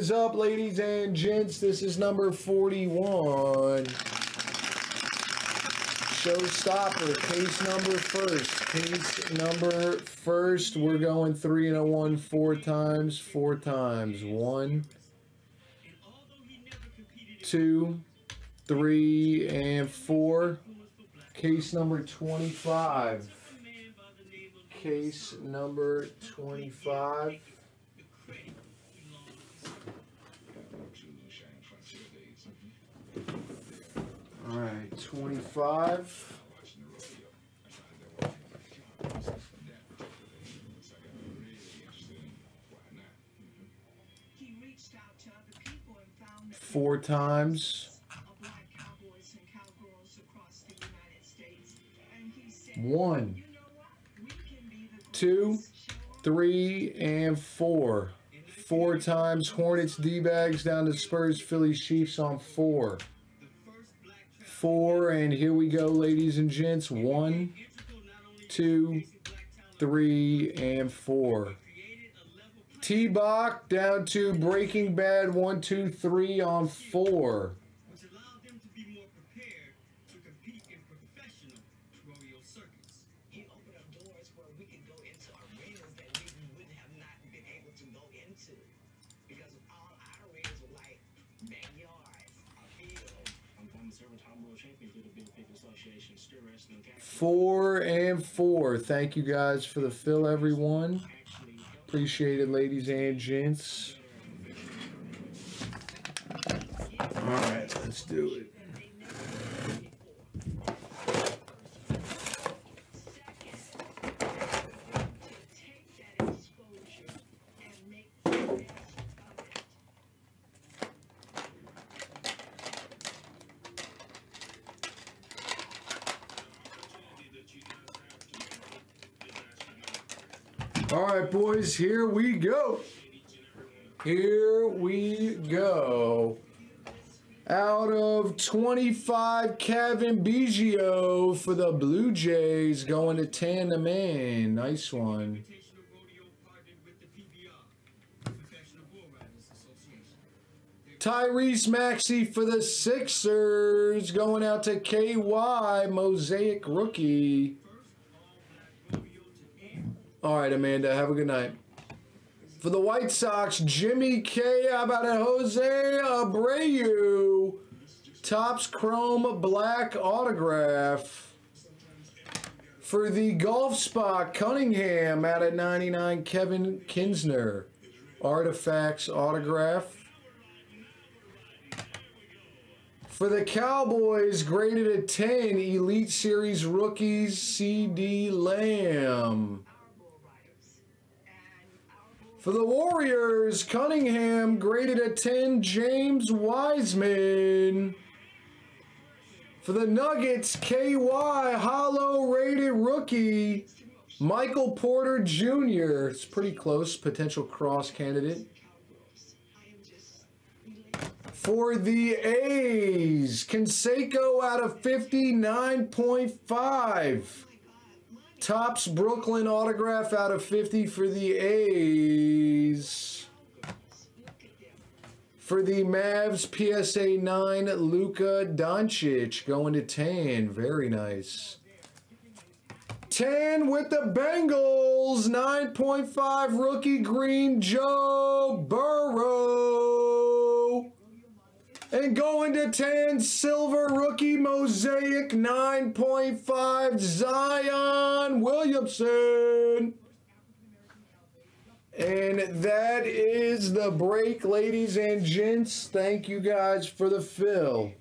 is up, ladies and gents. This is number 41. Showstopper, case number first. Case number first. We're going three and a one four times. Four times. One, two, three, and four. Case number 25. Case number 25. All right, 25. Four times. One, two, three, and four. Four times Hornets, D-bags down to Spurs, Phillies, Chiefs on four. Four, and here we go, ladies and gents. One, two, three, and four. T-Bach down to Breaking Bad, one, two, three on four. Four and four. Thank you guys for the fill, everyone. Appreciate it, ladies and gents. All right, let's do it. All right, boys, here we go. Here we go. Out of 25, Cavan Biggio for the Blue Jays going to Tandem Man. Nice one. Tyrese Maxey for the Sixers going out to KY Mosaic Rookie. All right, Amanda, have a good night. For the White Sox, Jimmy K. How about it? Jose Abreu. Topps Chrome Black Autograph. For the golf spot, Cunningham out of 99, Kevin Kisner. Artifacts Autograph. For the Cowboys, graded at 10, Elite Series rookies, CeeDee Lamb. For the Warriors, Cunningham, graded at 10, James Wiseman. For the Nuggets, KY, hollow rated rookie, Michael Porter Jr. It's pretty close, potential cross candidate. For the A's, Canseco out of 59.5. Topps Brooklyn autograph out of 50 for the A's. For the Mavs, PSA 9, Luka Doncic going to 10. Very nice. 10 with the Bengals, 9.5 rookie green Joe Burrow. And going to 10, silver rookie mosaic 9.5 Zion Williamson. And that is the break, ladies and gents. Thank you guys for the fill.